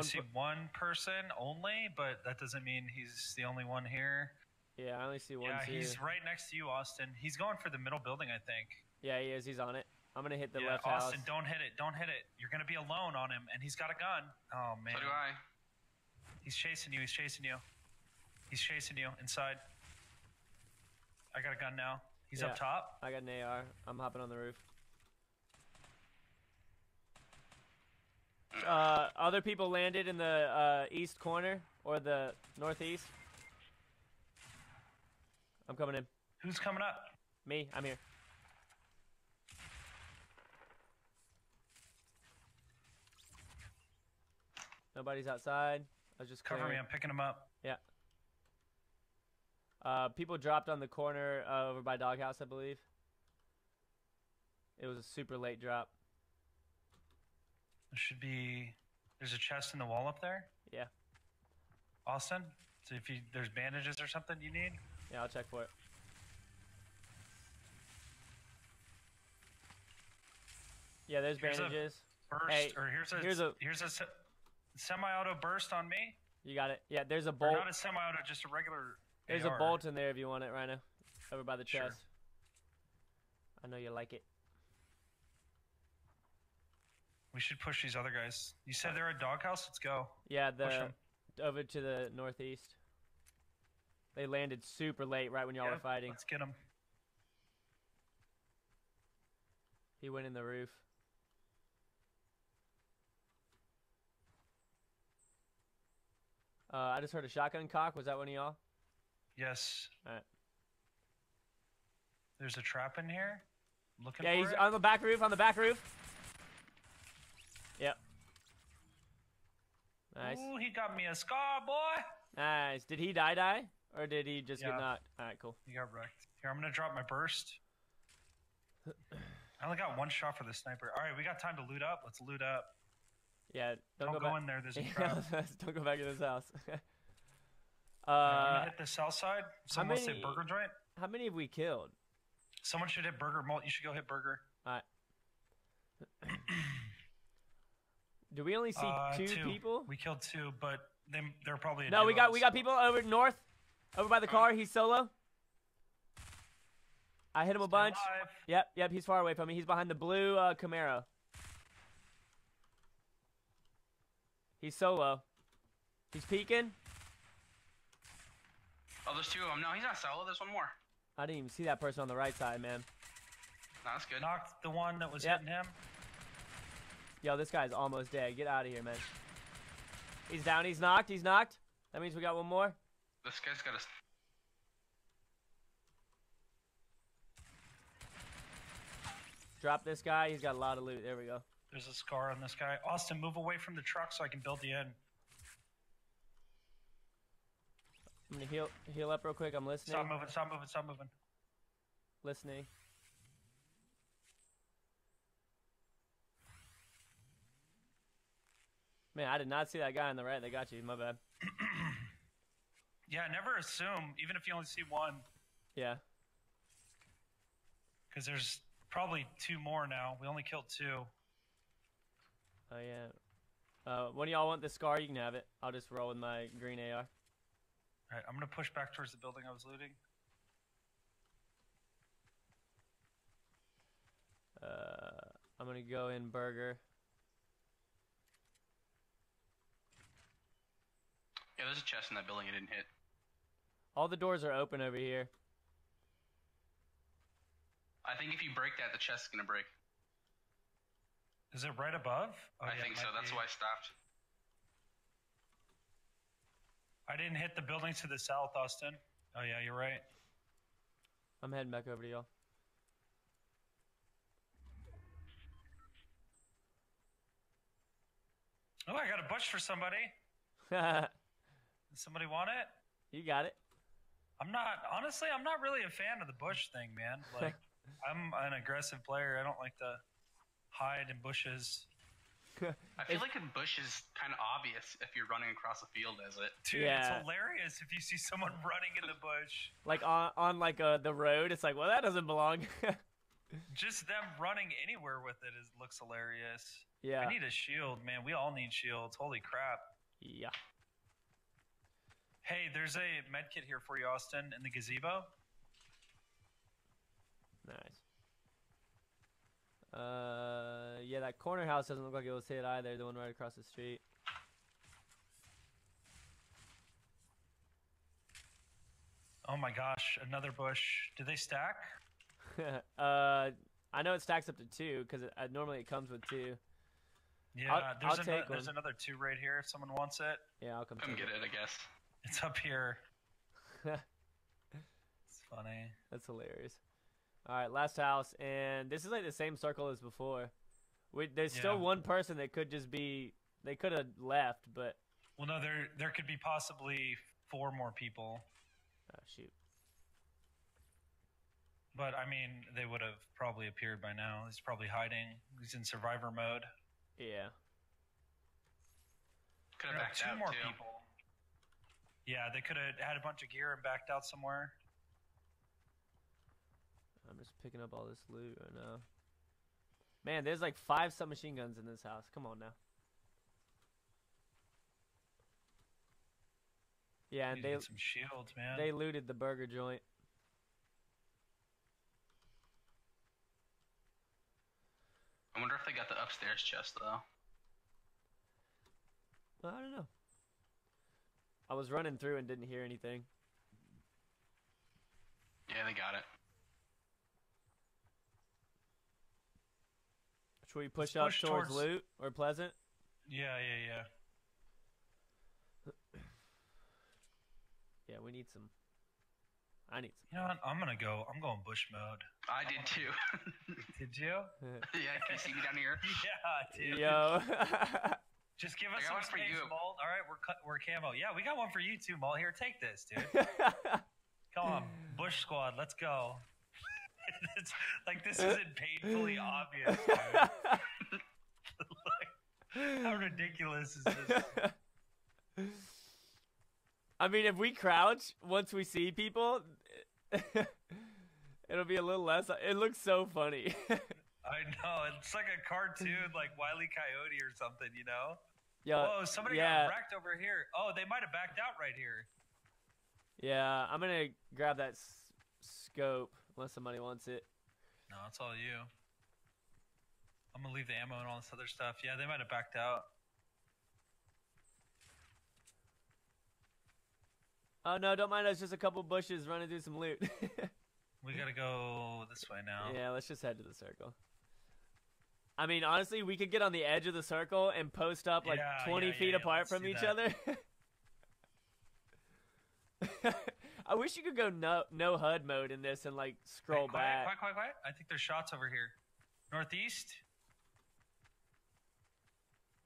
One see per- one person only, but that doesn't mean he's the only one here. Yeah, I only see one. yeah, here. he's right next to you, Austin. He's going for the middle building, I think. Yeah, he is. He's on it. I'm gonna hit the yeah, left Austin, house. don't hit it. Don't hit it. You're gonna be alone on him, and he's got a gun. Oh man. So do I. He's chasing you. He's chasing you. He's chasing you inside. I got a gun now. He's Yeah. up top. I got an AR. I'm hopping on the roof. Uh, other people landed in the uh, east corner or the northeast. I'm coming in. Who's coming up? Me, I'm here. Nobody's outside. I was just Cover me. I'm picking them up. Yeah. Uh, people dropped on the corner uh, over by Doghouse, I believe. It was a super late drop. There should be. There's a chest in the wall up there. Yeah. Austin. So if you there's bandages or something you need. Yeah, I'll check for it. Yeah, there's Here's bandages. Burst Hey, or here's a here's a- here's a se- semi-auto burst on me. You got it. Yeah, there's a Or bolt. not a semi-auto, just a regular. There's AR. a bolt in there if you want it, Rhino. Over by the chest. Sure. chest. I know you like it. We should push these other guys. You said they're at doghouse. Let's go. Yeah, the over to the northeast. They landed super late, right when y'all Yeah, were fighting. Let's get them. He went in the roof. Uh, I just heard a shotgun cock. Was that one of y'all? Yes. Alright. There's a trap in here. I'm looking Yeah, he's it. on the back roof. On the back roof. Yep. Nice. Ooh, he got me a scar, boy. Nice. Did he die? Die? Or did he just Yeah. get knocked? All right, cool. He got wrecked. Here, I'm gonna drop my burst. I only got one shot for the sniper. All right, we got time to loot up. Let's loot up. Yeah. Don't, Don't go, go back. in there. There's a trap. don't go back in this house. I'm uh, gonna hit the south side. Someone many- say burger joint. how many have we killed? Someone should hit burger. Molt, you should go hit burger. All right. Do we only see Uh, two, people? We killed two, but they, they're probably. A No, we duo, got we got people over north, over by the car. He's solo. I hit him a bunch. alive. Yep, yep. He's far away from me. He's behind the blue uh, Camaro. He's solo. He's peeking. Oh, there's two of them. No, he's not solo. There's one more. I didn't even see that person on the right side, man. No, that's good. Knocked the one that was Yep. hitting him. Yo, this guy's almost dead. Get out of here, man. He's down. He's knocked. He's knocked. That means we got one more. This guy's got a. Drop this guy. He's got a lot of loot. There we go. There's a scar on this guy. Austin, move away from the truck so I can build the end. I'm gonna heal heal up real quick. I'm listening. Stop moving. Stop moving. Stop moving. Listening. Man, I did not see that guy on the right. They got you. My bad. Yeah, never assume, even if you only see one, Yeah. because there's probably two more now. We only killed two. Oh yeah. Uh, when y'all want the scar, you can have it. I'll just roll with my green AR. All right, I'm gonna push back towards the building I was looting. Uh, I'm gonna go in burger. Yeah, there's a chest in that building I didn't hit. All the doors are open over here. I think if you break that, the chest's gonna break. Is it right above? Oh, I yeah, think so. might That's why I stopped. I didn't hit the building to the south, Austin. Oh yeah, you're right. I'm heading back over to y'all. Oh, I got a bush for somebody. you Does somebody want it? You got it. I'm not honestly. I'm not really a fan of the bush thing, man. Like, I'm an aggressive player. I don't like to hide in bushes. I feel like a bush is kind of obvious if you're running across a field is it. Dude, Yeah. it's hilarious if you see someone running in the bush. Like on on like uh, the road, it's like, well, that doesn't belong. Just them running anywhere with it is looks hilarious. Yeah. I need a shield, man. We all need shields. Holy crap. Yeah. Hey, there's a med kit here for you, Austin, in the gazebo. Nice. Uh, yeah, that corner house doesn't look like it was hit either. The one right across the street. Oh my gosh, another bush. Do they stack? uh, I know it stacks up to two because uh, normally it comes with two. Yeah, I'll- there's, I'll ano- take there's another two right here if someone wants it. Yeah, I'll come. Come take get it, I guess. It's up here. It's funny. That's hilarious. All right, last house, and this is like the same circle as before. We, there's still one person that could just be. They could have left, but Well, no, there there could be possibly four more people, oh shoot. but I mean, they would have probably appeared by now. He's probably hiding. He's in survivor mode. Yeah. Could have are backed two out more too. people. Yeah, they could have had a bunch of gear and backed out somewhere. I'm just picking up all this loot right now. Man, there's like five submachine guns in this house. Come on now. Yeah, and they get some shields, man. they looted the burger joint. I wonder if they got the upstairs chest though. I don't know. I was running through and didn't hear anything. Yeah, they got it. Should we push Let's up push towards, towards- loot or pleasant? yeah, yeah, yeah. Yeah, we need some. I need some. You know what? I'm gonna go. I'm going bush mode. I did too. Did you? yeah, can you see me down here? Yeah, dude. Yo. Just give us some one for space, you. Molt. All right, we're cut, we're camo. Yeah, we got one for you too, Molt. Here, take this, dude. Come on, Bush Squad, let's go. it's, like this isn't painfully obvious, like, how ridiculous is this? I mean, if we crouch once we see people, it'll be a little less. It looks so funny. I know it's like a cartoon, like Wile E. Coyote or something, you know? Yo, oh, somebody yeah, got wrecked over here. Oh, they might have backed out right here. yeah. I'm gonna grab that s- scope unless somebody wants it. No, it's all you. I'm gonna leave the ammo and all this other stuff. Yeah, they might have backed out. Oh no, don't mind us. Just a couple bushes running through some loot. We gotta go this way now. yeah, let's just head to the circle. I mean, honestly, we could get on the edge of the circle and post up like Yeah, 20 yeah, feet yeah, apart from each that. other. I wish you could go no no HUD mode in this and like scroll Quiet, back. Quiet, quiet, quiet. I think there's shots over here. Northeast.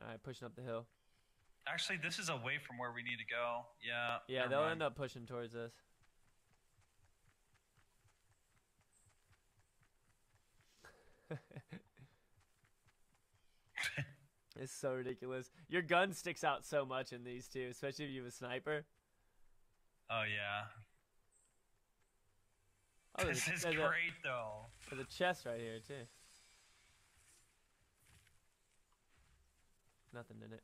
All right, pushing up the hill. Actually, this is away from where we need to go. Yeah. Yeah, they'll mind. end up pushing towards us. It's so ridiculous. Your gun sticks out so much in these two, especially if you have a sniper. Oh yeah. Oh, there's, this a- is there's a, great though. there's a chest right here too. Nothing in it.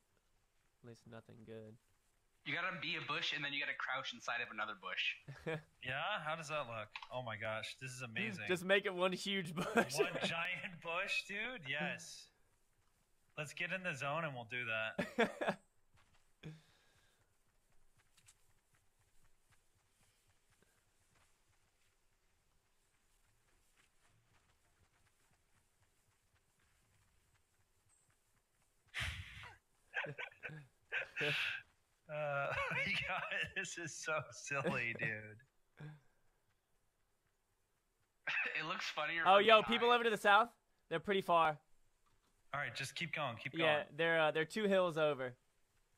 At least nothing good. You gotta be a bush and then you gotta crouch inside of another bush. Yeah. How does that look? Oh my gosh, this is amazing. Just make it one huge bush. One giant bush, dude. Yes. Let's get in the zone and we'll do that. Uh, God, this is so silly, dude. it looks funnier. oh, yo, behind. people over to the south. They're pretty far. All right, just keep going, keep going. Yeah, they're uh, they're two hills over.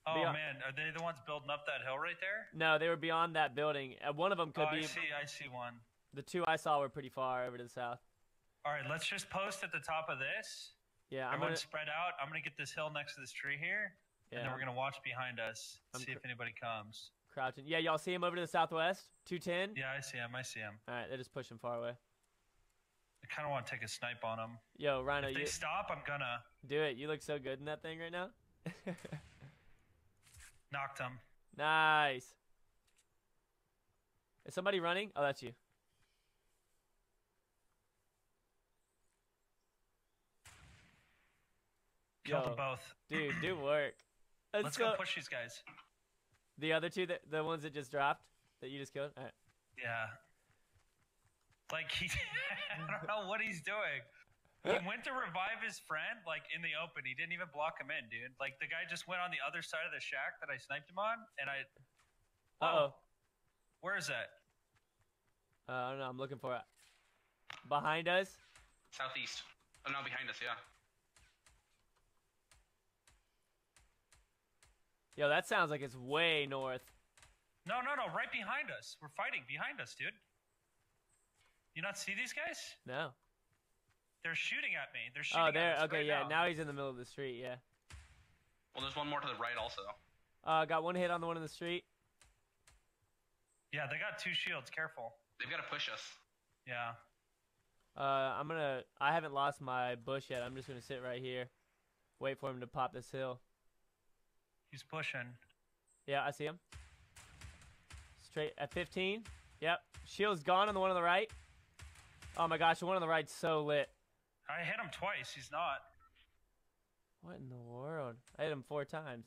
Oh Beyond- man, are they the ones building up that hill right there? No, they were beyond that building. Uh, one of them could oh, be. I see, I see one. The two I saw were pretty far over to the south. All right, let's just post at the top of this. Yeah, I'm Everyone gonna. spread out. I'm gonna get this hill next to this tree here, and then we're gonna watch behind us, I'm see cr- if anybody comes. crouching. Yeah, y'all see him over to the southwest. Two ten. Yeah, I see him. I see him. All right, they're just pushing far away. I kind of want to take a snipe on them. Yo, Rhino, If they you stop, I'm gonna do it. You look so good in that thing right now. Knocked him. nice. Is somebody running? Oh, that's you. Killed Yo, them both. dude, do work. Let's, Let's go. go push these guys. The other two, that, the ones that just dropped, that you just killed. All right. Yeah. Like he, I don't know what he's doing. He went to revive his friend, like in the open. He didn't even block him in, dude. Like the guy just went on the other side of the shack that I sniped him on, and I. Uh oh. Where is that? Uh, I don't know. I'm looking for it. Behind us. Southeast. Oh, no, behind us, yeah. Yo, that sounds like it's way north. No, no, no! Right behind us. We're fighting behind us, dude. You not see these guys? No. They're shooting at me. They're shooting Oh, there. Okay, right yeah. now. Now he's in the middle of the street. Yeah. Well, there's one more to the right also. Uh, got one hit on the one in the street. Yeah, they got two shields. Careful. They've got to push us. Yeah. Uh, I'm gonna. I haven't lost my bush yet. I'm just gonna sit right here, wait for him to pop this hill. He's pushing. Yeah, I see him. Straight at 15. Yep. Shield's gone on the one on the right. Oh my gosh, the one on the right's so lit. I hit him twice. He's not. What in the world? I hit him four times.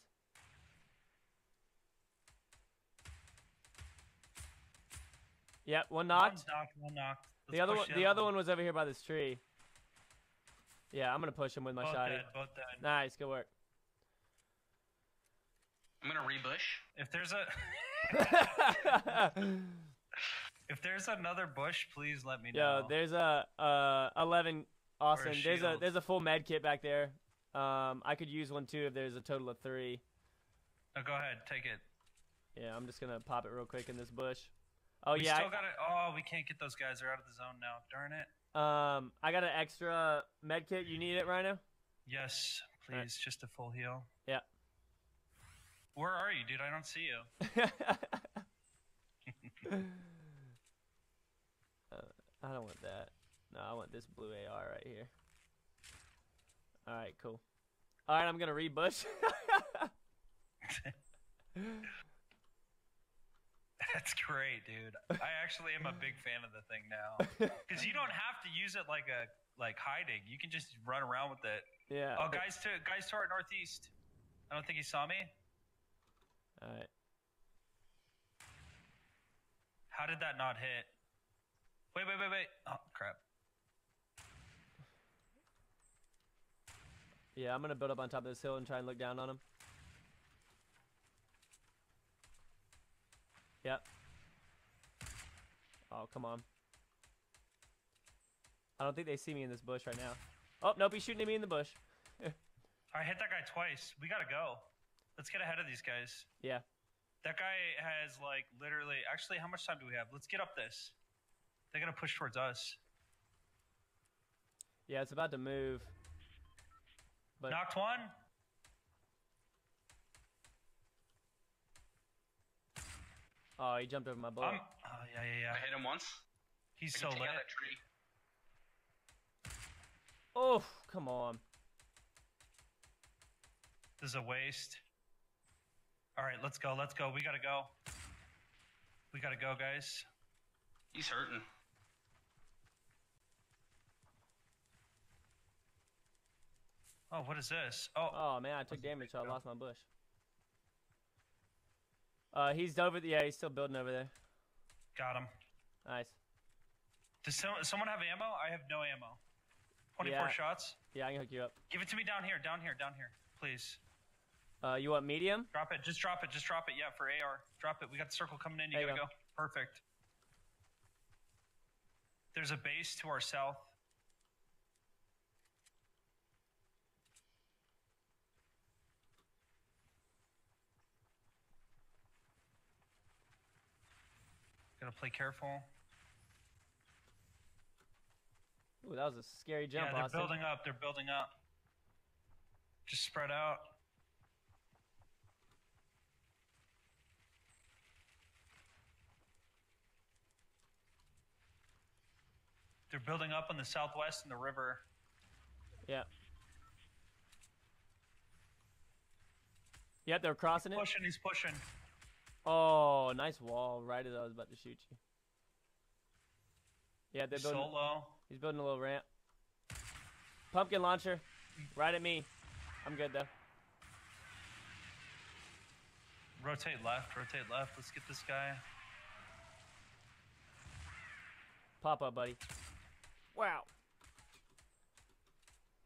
Yep, one knocked. One's knocked. One knocked. The Let's other one, the other one was over here by this tree. Yeah, I'm gonna push him with my Both shotty. dead. Both dead. Nice, good work. I'm going to rebush. If there's a if there's another bush, please let me know. Yo, there's a uh 11 Austin. There's a there's a full med kit back there. Um, I could use one too if there's a total of three. No, go ahead, take it. Yeah, I'm just gonna pop it real quick in this bush. Oh we yeah, still got it. Oh, we can't get those guys. They're out of the zone now. Darn it. I, um, I got an extra med kit. You need it, Rhino? Yes, please, Alright. just a full heal. Yeah. Where are you, dude? I don't see you. I don't want that. No, I want this blue AR right here. All right, cool. All right, I'm gonna rebush. That's great, dude. I actually am a big fan of the thing now because you don't have to use it like a like hiding. You can just run around with it. yeah. Oh, guys to guys to our northeast. I don't think he saw me. All right. How did that not hit? Wait, wait, wait, wait. Oh crap. Yeah, I'm gonna build up on top of this hill and try and look down on him. Yep. Oh, come on. I don't think they see me in this bush right now. Oh, nope, he's shooting at me in the bush. I hit that guy twice. We gotta go. Let's get ahead of these guys. Yeah. That guy has like literally. Actually, how much time do we have? Let's get up this. They're gonna push towards us. Yeah, it's about to move. But Knocked one. oh, he jumped over my boat. Um, oh yeah, yeah, yeah. I hit him once. He's I so can lit. take out that tree. Oh, come on. This is a waste. All right, let's go. Let's go. We gotta go. We gotta go, guys. He's hurting. Oh, what is this? Oh, Oh man, I took damage, so I lost my bush. Uh, he's over. The, yeah, he's still building over there. got him. Nice. Does so, someone have ammo? I have no ammo. 24 Yeah. shots. Yeah, I can hook you up. Give it to me down here, down here, down here. Please. Uh, you want medium? Drop it. Just drop it. Just drop it. Yeah, for AR. Drop it. We got the circle coming in. You There you gotta go. Perfect. There's a base to our south. Play careful. Ooh, that was a scary jump, yeah, they're Austin. building up. They're building up. Just spread out. They're building up on the southwest in the river. Yep. Yep, they're crossing it. Pushing, he's pushing. Oh, nice wall right as I was about to shoot you. Yeah, they're building. Solo. He's building a little ramp. Pumpkin launcher, right at me. I'm good though. Rotate left, rotate left. Let's get this guy. Pop up, buddy. Wow.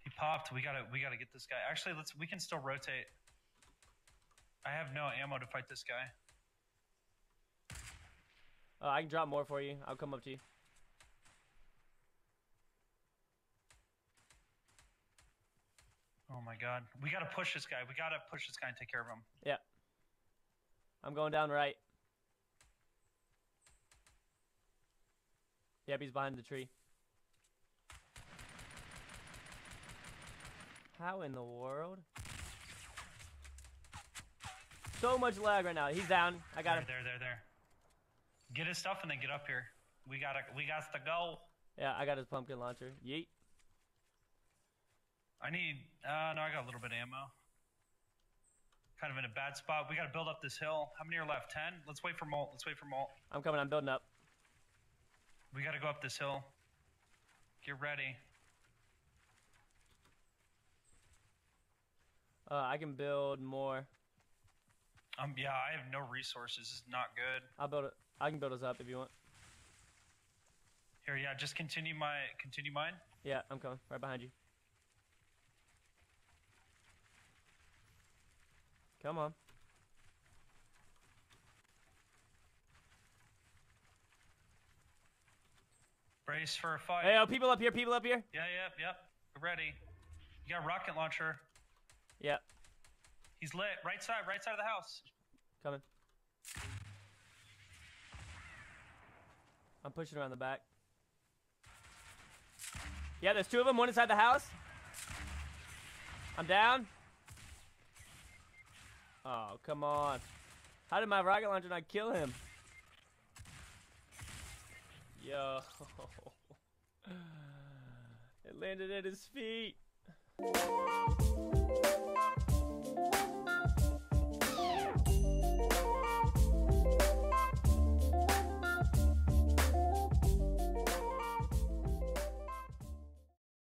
He popped. We gotta we gotta get this guy. Actually, let's we can still rotate. I have no ammo to fight this guy. Uh, I can drop more for you. I'll come up to you. Oh my god. We gotta push this guy. We gotta push this guy and take care of him. Yeah. I'm going down right. Yep, he's behind the tree. How in the world? So much lag right now. He's down. I got there, him. there, there, there. Get his stuff and then get up here. We gotta we got to go. Yeah, I got his pumpkin launcher. Yeet. I need uh no, I got a little bit of ammo. Kind of in a bad spot. We gotta build up this hill. How many are left? Ten? Let's wait for Molt. Let's wait for Molt. I'm coming. I'm building up. We gotta go up this hill. Get ready. Uh, I can build more. Um yeah, I have no resources. This is not good. I'll build it. I can build us up if you want. Here, yeah, just continue my continue mine. Yeah, I'm coming. Right behind you. Come on. Brace for a fight. Hey, oh, people up here. People up here. Yeah, yeah, yeah. We're ready. You got a rocket launcher. Yep. He's lit. Right side, right side of the house. Coming. I'm pushing around the back. Yeah, there's two of them. One inside the house. I'm down. Oh, come on. How did my rocket launcher not kill him? Yo. It landed at his feet. Thank you.